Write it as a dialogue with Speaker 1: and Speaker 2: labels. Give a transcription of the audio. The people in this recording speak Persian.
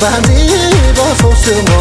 Speaker 1: بندی با فوس ما